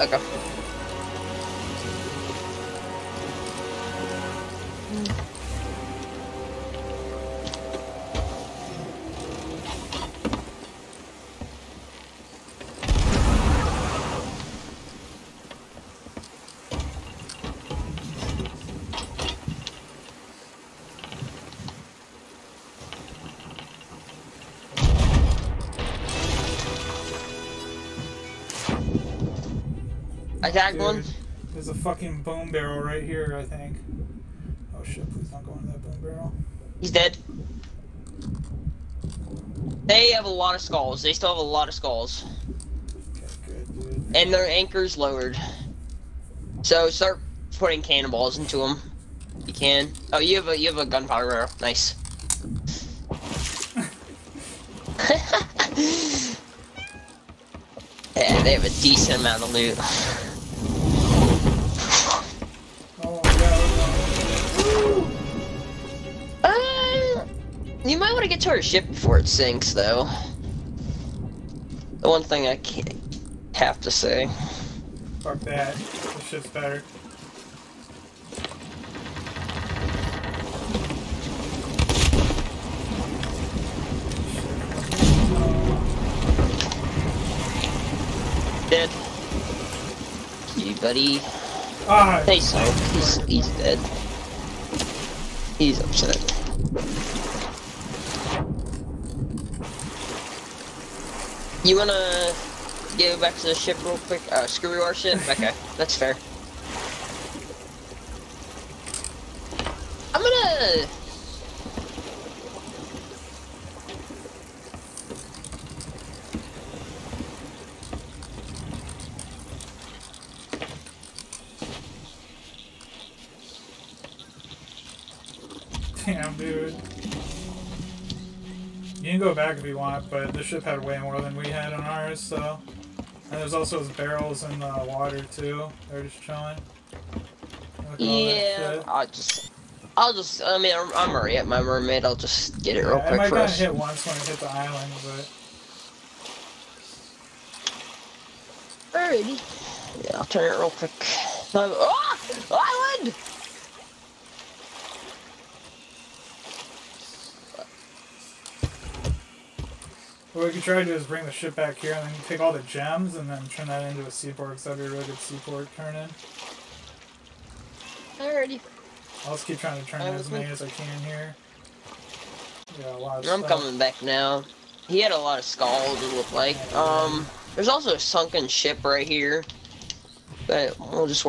Okay. I tagged one. There's a fucking boom barrel right here, I think. Oh shit, please don't go into that boom barrel. He's dead. They have a lot of skulls. They still have a lot of skulls. Okay, good, dude. And their anchor's lowered. So start putting cannonballs into them. You can. Oh, you have a you have a gunpowder arrow. Nice. yeah, they have a decent amount of loot. You might want to get to our ship before it sinks, though. The one thing I can't have to say. fuck that. This shit's better. Dead. You buddy. Ah, Hey, so he's he's dead. He's upset. You wanna go back to the ship real quick? Uh, screw our ship? Okay, that's fair. I'm gonna... damn, dude. You can go back if you want, but the ship had way more than we had on ours, so. And there's also those barrels in the water too. They're just chilling. Look at all that Yeah. I'll just... I'll just, I mean, I'm, I'm already at my mermaid, I'll just get it real Yeah, it quick might for got us. hit once when it hit the island, but Alrighty. Yeah, I'll turn it real quick. Um, ah! Island! What we could try to do is bring the ship back here and then take all the gems and then turn that into a seaport because that'd be a really good seaport turn in. Alrighty. I'll just keep trying to turn I in was as many as I can here. Yeah, a lot of I'm stuff. coming back now. He had a lot of skulls, it looked like. Um, there's also a sunken ship right here. But we'll just